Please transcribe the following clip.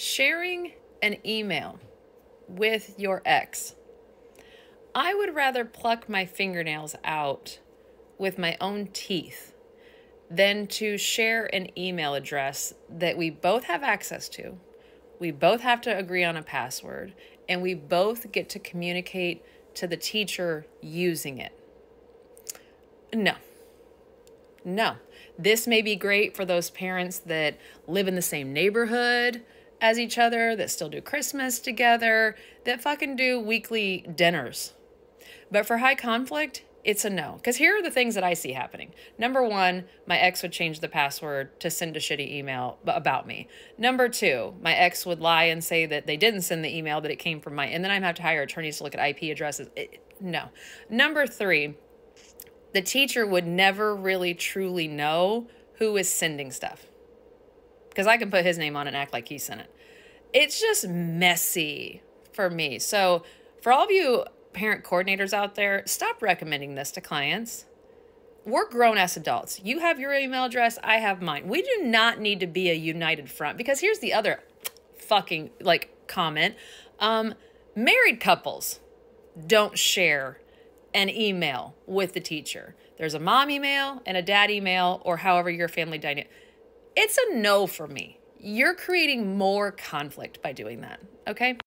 sharing an email with your ex. I would rather pluck my fingernails out with my own teeth than to share an email address that we both have access to. We both have to agree on a password, and we both get to communicate to the teacher using it. No. No. This may be great for those parents that live in the same neighborhood as each other, that still do Christmas together, that fucking do weekly dinners. But for high conflict, it's a no. Because here are the things that I see happening. Number one, my ex would change the password to send a shitty email about me. Number two, my ex would lie and say that they didn't send the email, that it came from my, and then I'd have to hire attorneys to look at IP addresses. It, no. Number three, the teacher would never really truly know who is sending stuff. Because I can put his name on it and act like he sent it. It's just messy for me. So, for all of you parent coordinators out there, stop recommending this to clients. We're grown ass adults. You have your email address, I have mine. We do not need to be a united front because here's the other fucking like comment. Um, married couples don't share an email with the teacher. There's a mom email and a dad email, or however your family dynamic. It's a no for me. You're creating more conflict by doing that. Okay.